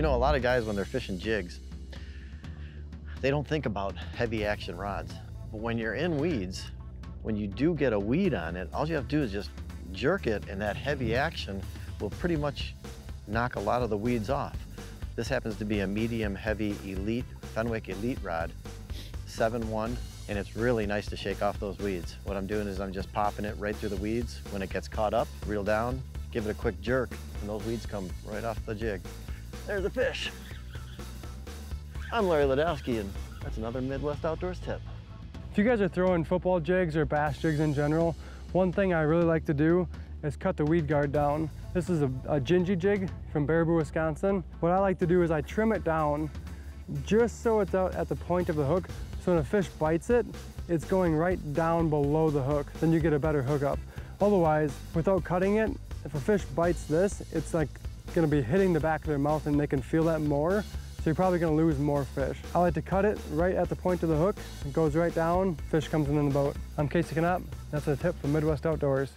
You know, a lot of guys when they're fishing jigs, they don't think about heavy action rods. But when you're in weeds, when you do get a weed on it, all you have to do is just jerk it and that heavy action will pretty much knock a lot of the weeds off. This happens to be a medium heavy elite, Fenwick elite rod, 7-1, and it's really nice to shake off those weeds. What I'm doing is I'm just popping it right through the weeds. When it gets caught up, reel down, give it a quick jerk, and those weeds come right off the jig. There's a fish. I'm Larry Ladowski, and that's another Midwest Outdoors tip. If you guys are throwing football jigs or bass jigs in general, one thing I really like to do is cut the weed guard down. This is a, a Gingy jig from Baraboo, Wisconsin. What I like to do is I trim it down just so it's out at the point of the hook. So when a fish bites it, it's going right down below the hook. Then you get a better hookup. Otherwise, without cutting it, if a fish bites this, it's like gonna be hitting the back of their mouth and they can feel that more. So you're probably gonna lose more fish. I like to cut it right at the point of the hook. It goes right down, fish comes in the boat. I'm Casey Knaup. That's a tip from Midwest Outdoors.